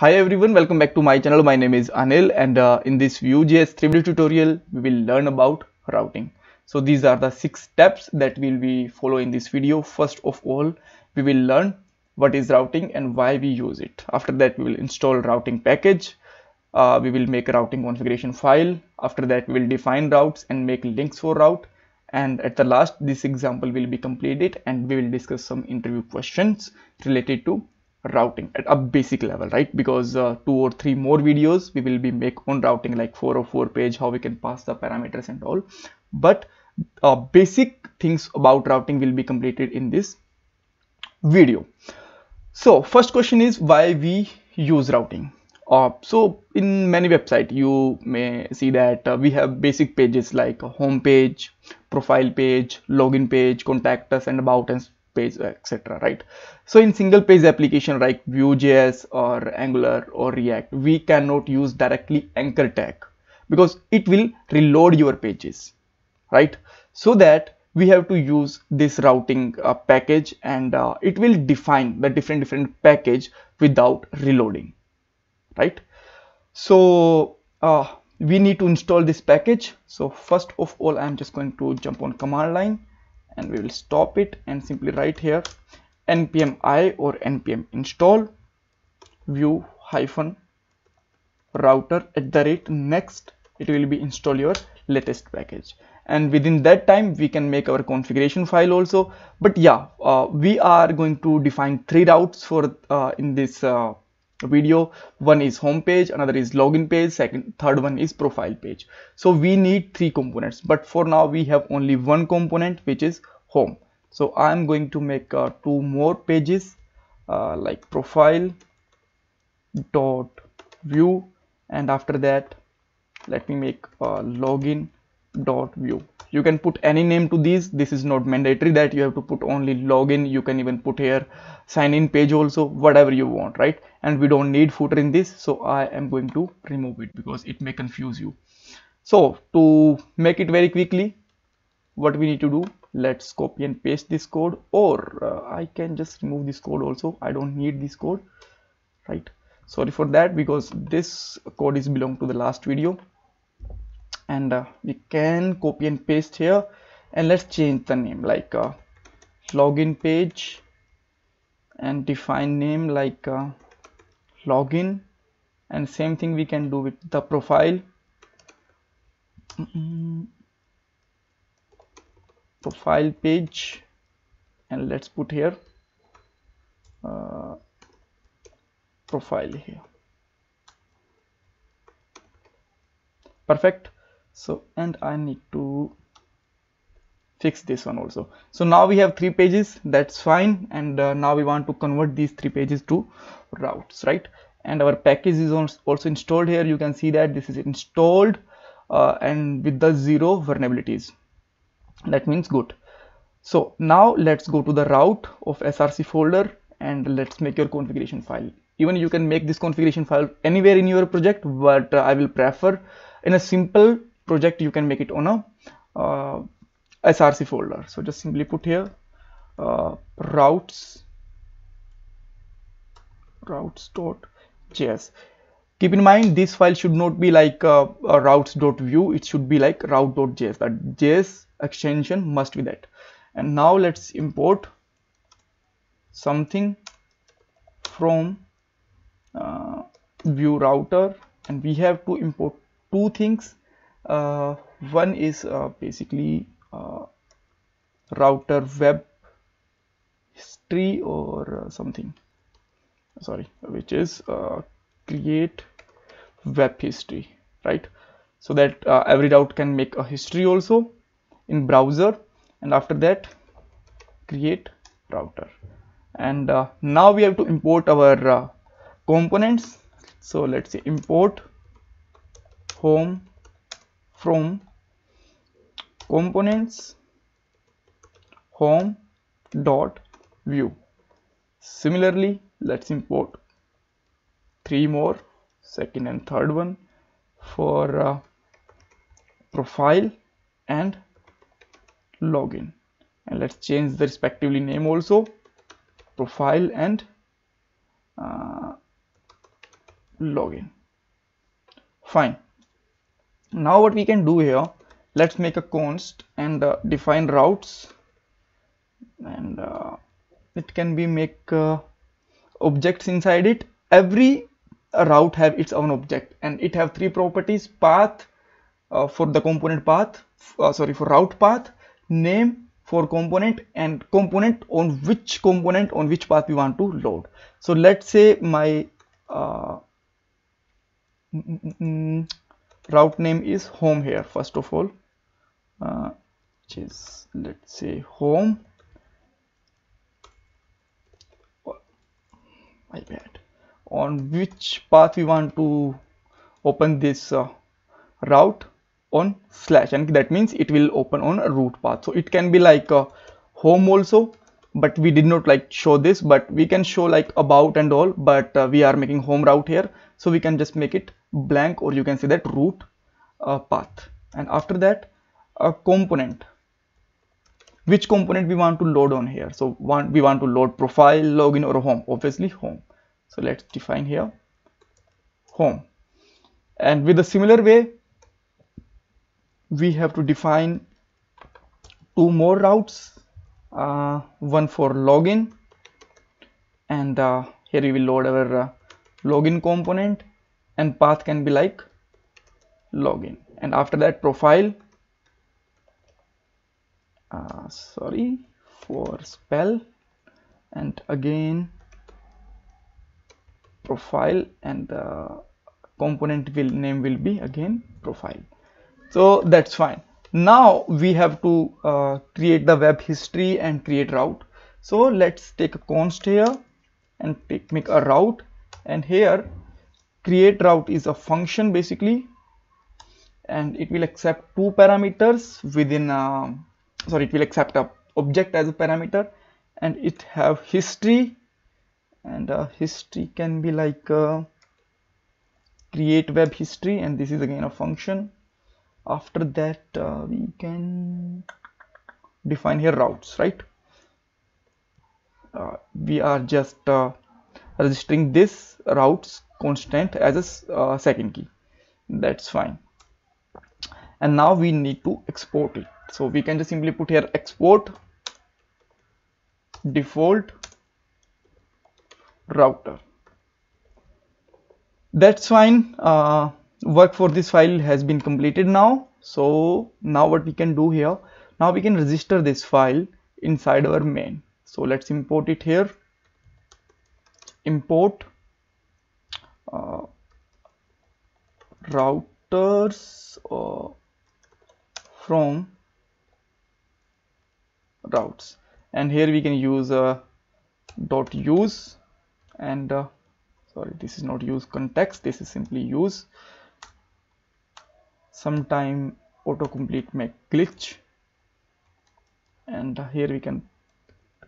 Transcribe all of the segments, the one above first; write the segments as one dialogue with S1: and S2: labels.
S1: Hi everyone, welcome back to my channel. My name is Anil and uh, in this Vue.js 3 tutorial, we will learn about routing. So these are the six steps that we'll be follow in this video. First of all, we will learn what is routing and why we use it. After that, we will install routing package. Uh, we will make a routing configuration file. After that, we will define routes and make links for route. And at the last, this example will be completed and we will discuss some interview questions related to routing at a basic level right? Because uh, two or three more videos we will be make on routing like four or four page how we can pass the parameters and all. But uh, basic things about routing will be completed in this video. So first question is why we use routing? Uh, so in many website you may see that uh, we have basic pages like home page profile page login page contact us and about us page etc right? So in single page application like vue.js or angular or react we cannot use directly anchor tag because it will reload your pages right? So that we have to use this routing uh, package and uh, it will define the different different package without reloading right? So uh, we need to install this package. So first of all i'm just going to jump on command line and we will stop it and simply write here npm i or npm install vue hyphen router at the rate next. It will be install your latest package. And within that time we can make our configuration file also. But yeah uh, we are going to define three routes for uh, in this uh, video one is home page another is login page second third one is profile page. So we need three components but for now we have only one component which is home. So i'm going to make uh, two more pages uh, like profile dot vue and after that let me make uh, login dot vue you can put any name to these. This is not mandatory that you have to put only login. You can even put here sign in page also whatever you want right? And we don't need footer in this so i am going to remove it because it may confuse you. So to make it very quickly what we need to do let's copy and paste this code or uh, i can just remove this code also. I don't need this code right? Sorry for that because this code is belong to the last video and uh, we can copy and paste here. And let's change the name like uh, login page and define name like uh, login. And same thing we can do with the profile. Profile page. And let's put here uh, profile here. Perfect so and I need to fix this one also. So now we have three pages. That's fine. And uh, now we want to convert these three pages to routes right? And our package is also installed here. You can see that this is installed uh, and with the zero vulnerabilities. That means good. So now let's go to the route of src folder and let's make your configuration file. Even you can make this configuration file anywhere in your project but uh, i will prefer in a simple project you can make it on a uh, src folder. So just simply put here uh, routes routes.js keep in mind this file should not be like uh, routes.vue it should be like route.js that js extension must be that. And now let's import something from uh, vue router. And we have to import two things one is uh, basically uh, router web history or uh, something. Sorry which is uh, create web history right? So that uh, every route can make a history also in browser. And after that create router. And now we have to import our components. So let's say import home from components home dot vue. Similarly let's import three more second and third one for uh, profile and login. And let's change the respectively name also profile and uh, login. Fine now what we can do here let's make a const and uh, define routes. And uh, it can be make uh, objects inside it. Every route have its own object and it have three properties. Path uh, for the component path uh, sorry for route path name for component and component on which component on which path we want to load. So let's say my uh, mm, mm, mm, route name is home here first of all. Uh, which is let's say home. My bad. On which path we want to open this uh, route? On slash. And that means it will open on a root path. So it can be like a home also but we did not like show this but we can show like about and all but uh, we are making home route here. So we can just make it blank or you can say that root uh, path. And after that a component. Which component we want to load on here? So want we want to load profile login or home. Obviously home. So let's define here. Home. And with a similar way we have to define two more routes uh, one for login. And uh, here we will load our uh, login component. And path can be like login. And after that profile. Uh, sorry for spell. And again profile. And the component will name will be again profile. So that's fine now we have to uh, create the web history and create route. So let's take a const here and take, make a route. And here create route is a function basically. And it will accept two parameters within uh, sorry it will accept a object as a parameter. And it have history. And uh, history can be like uh, create web history. And this is again a function after that uh, we can define here routes right? Uh, we are just uh, registering this routes constant as a uh, second key. That's fine. And now we need to export it. So we can just simply put here export default router. That's fine. Uh, work for this file has been completed now. So now what we can do here? Now we can register this file inside our main. So let's import it here. Import uh, routers uh, from routes. And here we can use uh, dot use. And uh, sorry this is not use context. This is simply use sometime autocomplete may glitch. And here we can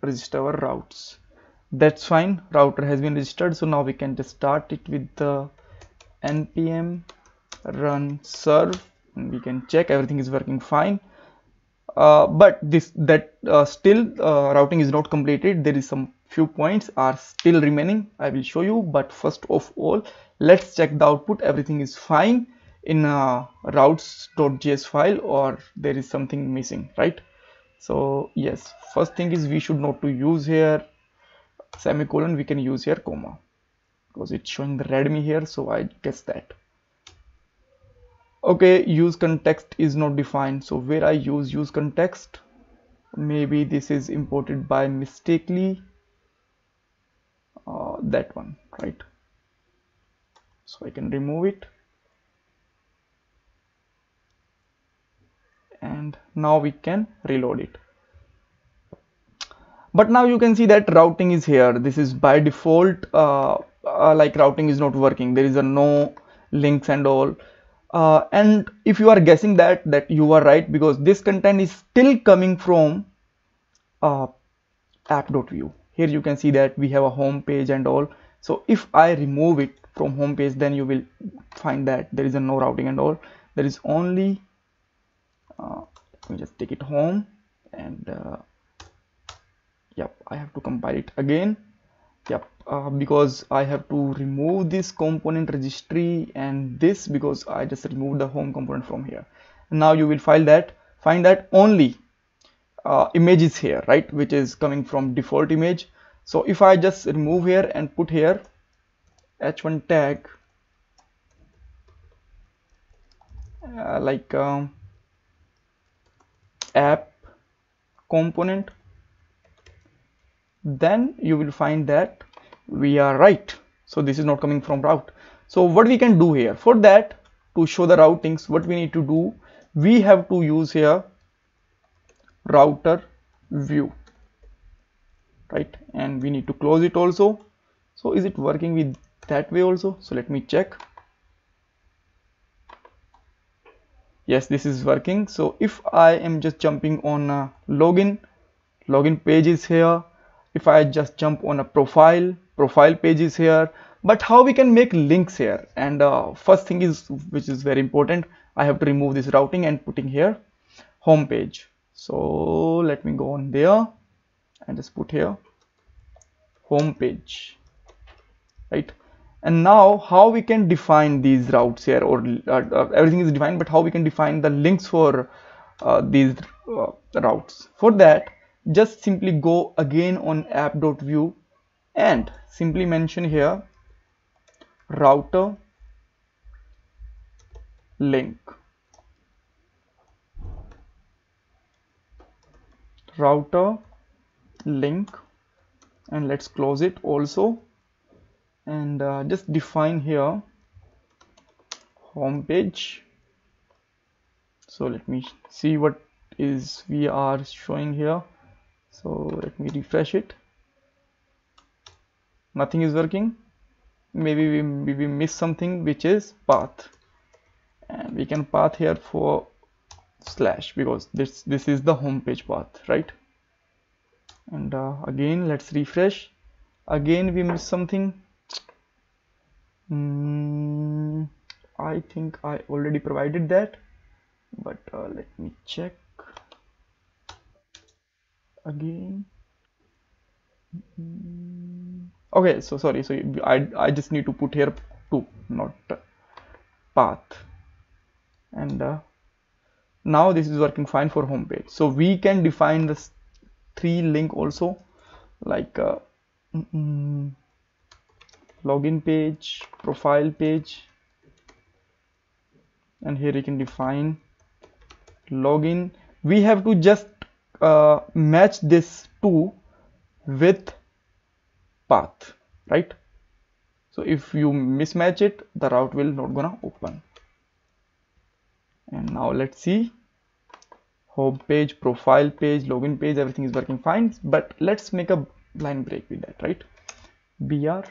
S1: register our routes. That's fine. Router has been registered so now we can just start it with the npm run serve. And we can check. Everything is working fine. Uh, but this that uh, still uh, routing is not completed. There is some few points are still remaining. I will show you. But first of all let's check the output. Everything is fine in a routes.js file or there is something missing right? So yes first thing is we should not to use here semicolon we can use here comma because it's showing the readme here so i guess that. Okay use context is not defined so where i use use context maybe this is imported by mistakenly uh, that one right? So i can remove it and now we can reload it. But now you can see that routing is here. This is by default uh, uh, like routing is not working. There is a no links and all. Uh, and if you are guessing that that you are right because this content is still coming from uh, app.vue here you can see that we have a home page and all. So if I remove it from home page then you will find that there is a no routing and all. There is only let me just take it home and uh, yep I have to compile it again. Yep uh, because I have to remove this component registry and this because I just removed the home component from here. Now you will find that find that only uh, images here right which is coming from default image. So if I just remove here and put here h1 tag uh, like um, app component then you will find that we are right. So this is not coming from route. So what we can do here? For that to show the routings what we need to do we have to use here router view right? And we need to close it also. So is it working with that way also? So let me check yes this is working. So if I am just jumping on a login login page is here. If I just jump on a profile profile page is here. But how we can make links here? And uh, first thing is which is very important I have to remove this routing and putting here home page. So let me go on there and just put here home page. Right and now how we can define these routes here or uh, uh, everything is defined but how we can define the links for uh, these uh, routes? For that just simply go again on app.vue and simply mention here router link. Router link and let's close it also and uh, just define here home page. So let me see what is we are showing here. So let me refresh it. Nothing is working. Maybe we, maybe miss something which is path. And we can path here for slash because this this is the home page path right? And uh, again let's refresh. Again we miss something mm, I think I already provided that but uh, let me check. Again. Okay so sorry so I, I just need to put here 2 not path. And uh, now this is working fine for home page. So we can define this three link also like uh, mm -mm, login page profile page and here you can define login. We have to just uh, match this 2 with path right? So if you mismatch it the route will not gonna open. And now let's see. Home page profile page login page everything is working fine but let's make a line break with that right? Br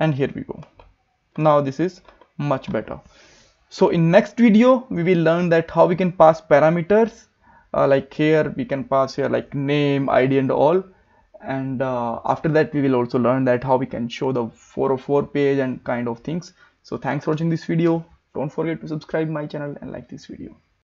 S1: and here we go. Now this is much better. So in next video we will learn that how we can pass parameters uh, like here we can pass here like name id and all. And uh, after that we will also learn that how we can show the 404 page and kind of things. So thanks for watching this video. Don't forget to subscribe my channel and like this video